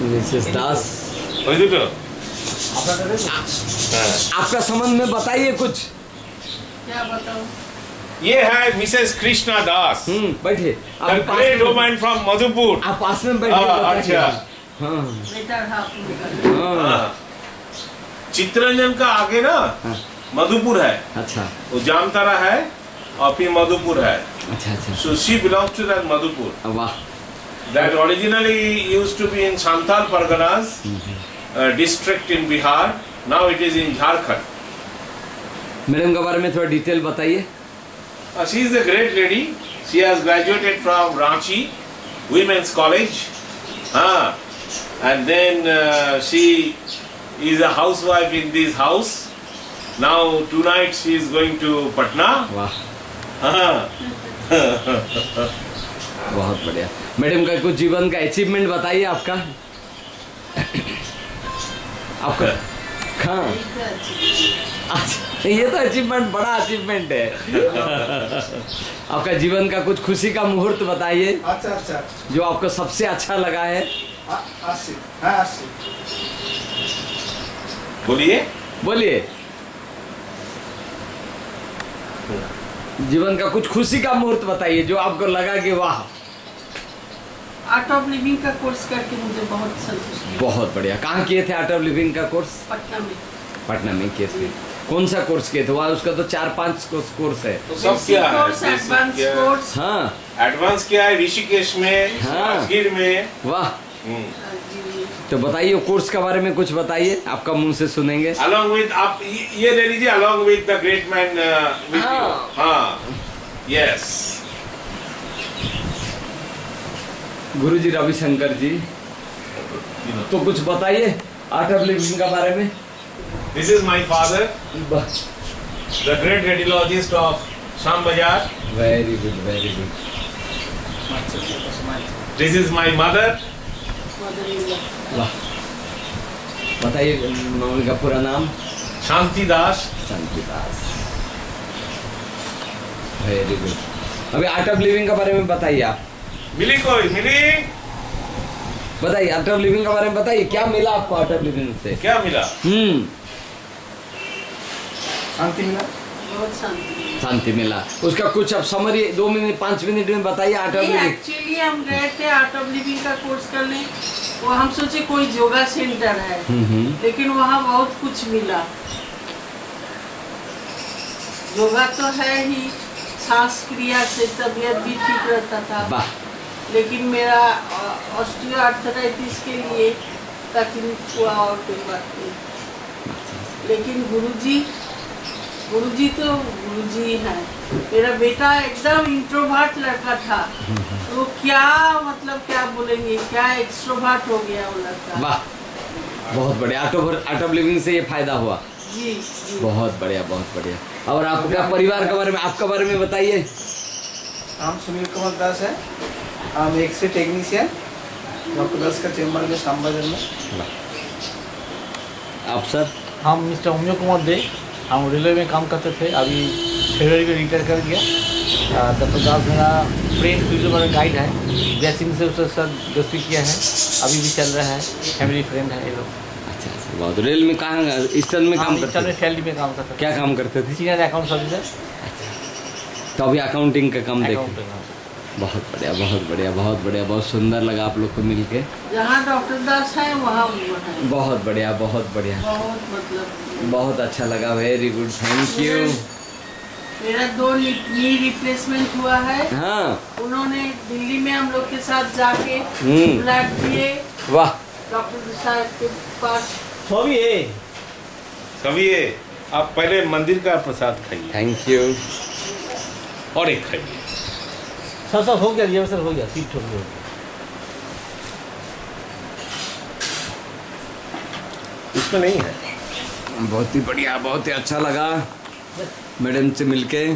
Mrs Das हाँ। आपका संबंध में बताइए कुछ। क्या बताऊँ? ये है मिसेस कृष्णा दास। बैठे वुमन फ्रॉम मधुपुर। आप पास में बैठे हाँ, अच्छा। हाँ।, हाँ। चित्रंजन का आगे ना मधुपुर है। अच्छा। वो जामतारा है और फिर मधुपुर है। अच्छा अच्छा। So she belong to that Madhupur. वाह। That originally used to be in Santhal Parganas uh, district in Bihar. Now it is in Jharkhand. Madam के बारे में थोड़ा डिटेल बताइए Uh, she is a great lady. She has graduated from Ranchi Women's College. Ah, and then uh, she is a housewife in this house. Now tonight she is going to Patna. वाह Ah. बहुत बढ़िया। Madam का कुछ जीवन का achievement बताइए आपका। आपका हाँ। अच्छा, ये तो अचीवमेंट बड़ा अचीवमेंट है। आपका जीवन का कुछ खुशी का मुहूर्त बताइए। अच्छा अच्छा। जो आपको सबसे अच्छा लगा है। बोलिए। बोलिए। जीवन का कुछ खुशी का मुहूर्त बताइए जो आपको लगा कि वाह। आर्ट ऑफ़ लिविंग का कोर्स करके मुझे बहुत संतुष्टि बहुत बढ़िया। कहाँ किए थे आर्ट ऑफ़ लिविंग का कोर्स पटना में। पटना में किए थे। कौन सा कोर्स किए थे? वहाँ उसका तो चार पाँच कोर्स कोर्स है। तो सब क्या कोर्स एडवांस है? कोर्स हाँ। एडवांस क्या है? ऋषिकेश में हाँ। में। वाह। हम्म। तो बताइए कोर्स के बारे में कुछ बताइए। आपका मुँह से सुनेंगे। Along विद आप ये ले लीजिए along with the great man uh, with you हाँ। हाँ yes गुरु जी रविशंकर जी तो कुछ बताइए आर्ट ऑफ़ लिविंग के बारे में। This is my father the great radiologist of Sham Bazar. Very good very good is my mother. Mother बताइए मम्मी का पूरा नाम? शांति दास शांति दास वेरी गुड अभी आर्ट ऑफ़ लिविंग के बारे में बताइए आप। मिली कोई? मिली? बताइए आर्ट ऑफ़ लिविंग के बारे में बताइए क्या मिला आपको आर्ट ऑफ़ लिविंग से? क्या मिला? हम्म। शांति मिला? बहुत शांति शांति मिला। उसका कुछ अब समरी दो मिनट पाँच मिनट में बताइए आर्ट ऑफ़ लिविंग एक्चुअली हम गए थे आर्ट ऑफ़ लिविंग का कोर्स करने। वो हम सोचे कोई योगा सेंटर है। हम्म, हम्म। लेकिन वहाँ बहुत कुछ मिला। योगा तो है ही। सांस क्रिया से तबीयत भी ठीक रहता था। लेकिन मेरा ऑस्टियो आर्थराइटिस के लिए तकलीफ़ हुआ और कोई बात नहीं। लेकिन गुरुजी गुरुजी तो गुरुजी हैं मेरा बेटा एकदम इंट्रोवर्ट लड़का था। तो क्या मतलब क्या बोलेंगे? क्या एक्सट्रोवर्ट हो गया वो लड़का? वाह बहुत बढ़िया। Art of art of living से ये फ़ायदा हुआ। जी जी। बहुत बढ़िया बहुत बढ़िया। और आपका परिवार के बारे में आपके बारे में बताइए? हम सुनील कुमार दास है। हम एक से टेक्नीशियन डॉक्टर दास का चेम्बर में श्यामबाजार में आप सर? हम मिस्टर उमियो कुमार दे हम रेलवे में काम करते थे अभी फरवरी में रिटायर कर गया डॉक्टर दास मेरा फ्रेंड फ़ील्ड वाला गाइड है ब्लेसिंग से उसके साथ दोस्ती किया है अभी भी चल रहा है फैमिली फ्रेंड है ये लोग। अच्छा अच्छा बहुत। रेल में कहाँ ईस्टर्न में काम करते में थे? में काम करते थे। क्या काम करते थे? सीनियर अकाउंट ऑफिसर तो अभी अकाउंटिंग का काम अकाउंट देखे। बहुत बढ़िया बहुत बढ़िया बहुत बढ़िया बहुत सुंदर लगा आप लोग को मिल के। जहाँ डॉक्टर दास है वहाँ बहुत बढ़िया बहुत बढ़िया। बहुत मतलब बहुत अच्छा लगा वेरी गुड थैंक यू मेरा दो नी रिप्लेसमेंट हुआ है। हाँ। उन्होंने दिल्ली में हम लोग के साथ जाके हम्म। ब्लड दिए वाह। डॉक्टर साहब के पास सभी है कभी ये आप पहले मंदिर का प्रसाद खाइए। थैंक यू और एक खाइए। सर सर हो गया ये सर हो गया सीट हो गया इसमें नहीं है। बहुत ही बढ़िया बहुत ही अच्छा लगा मैडम से मिलके।